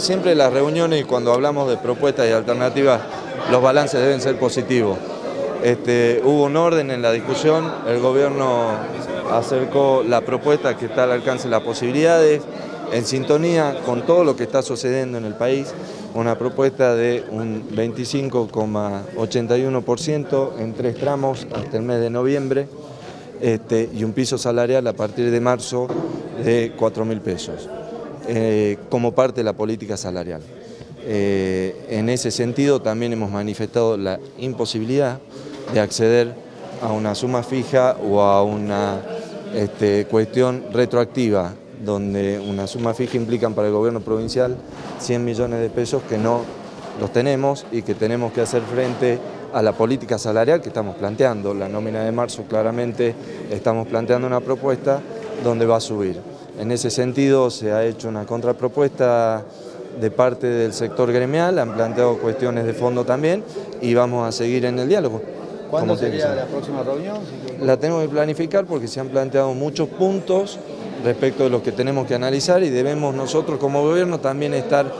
siempre las reuniones y cuando hablamos de propuestas y alternativas, los balances deben ser positivos. Este, hubo un orden en la discusión, el gobierno acercó la propuesta que está al alcance de las posibilidades, en sintonía con todo lo que está sucediendo en el país, una propuesta de un 25,81% en tres tramos hasta el mes de noviembre este, y un piso salarial a partir de marzo de 4 mil pesos, eh, como parte de la política salarial. Eh, en ese sentido también hemos manifestado la imposibilidad de acceder a una suma fija o a una este, cuestión retroactiva donde una suma fija implican para el gobierno provincial 100 millones de pesos que no los tenemos y que tenemos que hacer frente a la política salarial que estamos planteando. La nómina de marzo claramente estamos planteando una propuesta donde va a subir. En ese sentido se ha hecho una contrapropuesta de parte del sector gremial, han planteado cuestiones de fondo también y vamos a seguir en el diálogo. ¿Cuándo sería la próxima reunión? La tenemos que planificar porque se han planteado muchos puntos respecto de los que tenemos que analizar y debemos nosotros como gobierno también estar,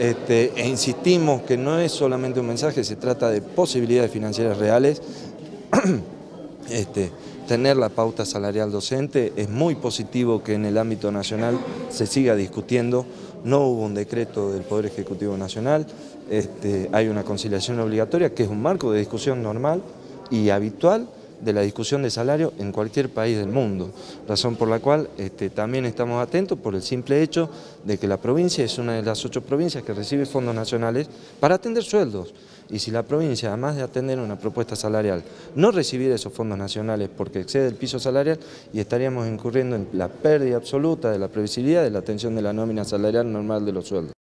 este, e insistimos que no es solamente un mensaje, se trata de posibilidades financieras reales. este, tener la pauta salarial docente, es muy positivo que en el ámbito nacional se siga discutiendo, no hubo un decreto del Poder Ejecutivo Nacional, este, hay una conciliación obligatoria que es un marco de discusión normal y habitual, de la discusión de salario en cualquier país del mundo, razón por la cual este, también estamos atentos por el simple hecho de que la provincia es una de las ocho provincias que recibe fondos nacionales para atender sueldos. Y si la provincia, además de atender una propuesta salarial, no recibiera esos fondos nacionales porque excede el piso salarial, y estaríamos incurriendo en la pérdida absoluta de la previsibilidad de la atención de la nómina salarial normal de los sueldos.